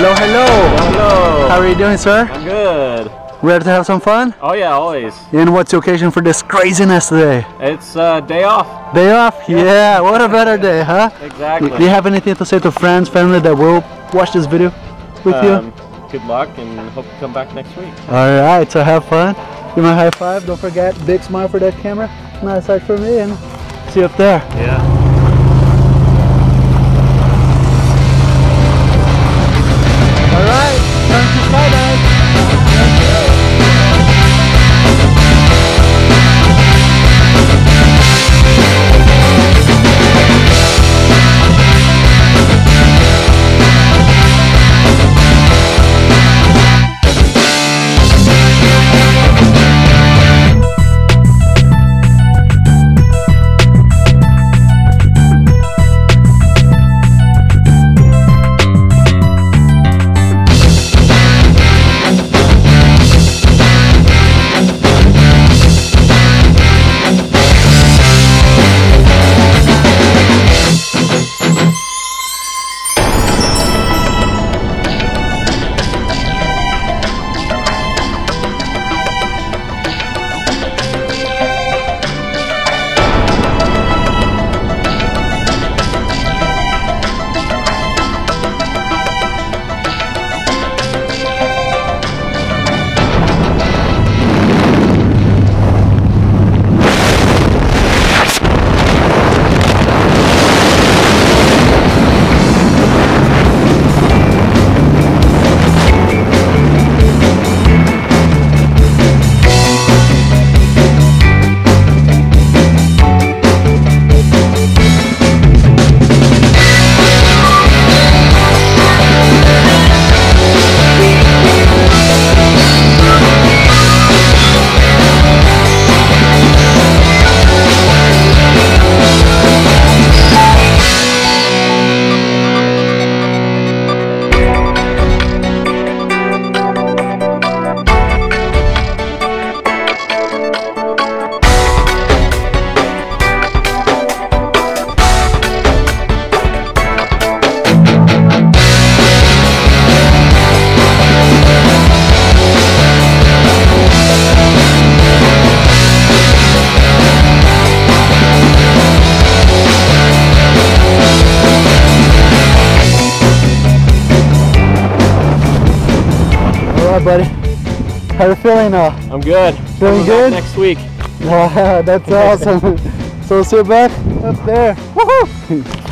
Hello, hello. Hello. How are you doing, sir? I'm good. Ready to have some fun? Oh yeah, always. And what's the occasion for this craziness today? It's uh, day off. Day off? Yeah, what a better day, huh? Exactly. Do you have anything to say to friends, family that will watch this video with um, Good luck and hope you come back next week. Alright, so have fun. Give me a high five. Don't forget, big smile for that camera. Nice side for me and see you up there. Yeah. Alright, buddy. How you feeling now? I'm good. Feeling Coming good? Next week. Wow, that's awesome. so sit back up there. Woohoo!